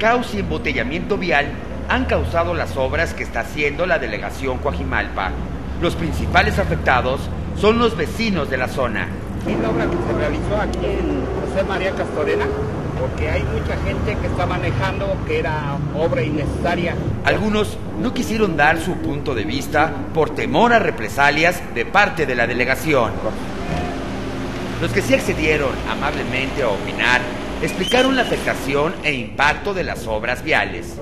caos y embotellamiento vial han causado las obras que está haciendo la delegación Coajimalpa. Los principales afectados son los vecinos de la zona. Es la obra que se realizó aquí en José María Castorena, porque hay mucha gente que está manejando que era obra innecesaria. Algunos no quisieron dar su punto de vista por temor a represalias de parte de la delegación. Los que sí accedieron amablemente a opinar explicaron la afectación e impacto de las obras viales.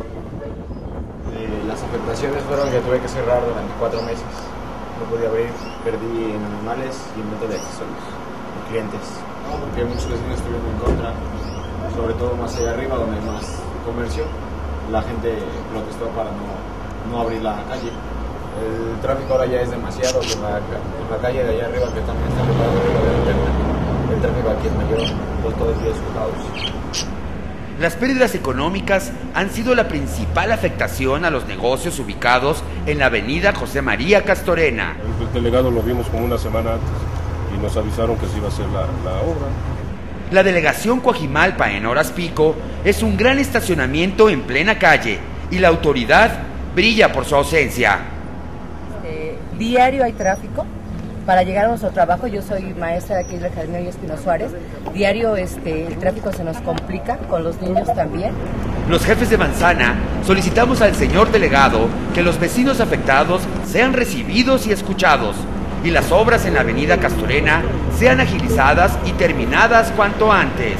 Eh, las afectaciones fueron que tuve que cerrar durante cuatro meses. No podía abrir, perdí en animales y en venta de accesorios, y clientes. Porque muchos vecinos estuvieron en contra, sobre todo más allá arriba donde hay más comercio. La gente protestó para no, no abrir la calle. El tráfico ahora ya es demasiado, en la, en la calle de allá arriba que también está preparado el tráfico aquí es mayor, pues todo el día es un caos. Las pérdidas económicas han sido la principal afectación a los negocios ubicados en la avenida José María Castorena. El delegado lo vimos como una semana antes y nos avisaron que se iba a hacer la, la obra. La delegación Coajimalpa en horas pico es un gran estacionamiento en plena calle y la autoridad brilla por su ausencia. Eh, diario hay tráfico para llegar a nuestro trabajo. Yo soy maestra de aquí de la Academia de Espino Suárez. Diario este, el tráfico se nos complica, con los niños también. Los jefes de manzana solicitamos al señor delegado que los vecinos afectados sean recibidos y escuchados y las obras en la avenida Castorena sean agilizadas y terminadas cuanto antes.